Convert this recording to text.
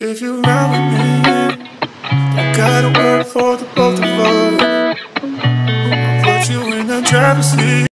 If you ride with me, I gotta work for the both of us. I'll put you in the driver's seat.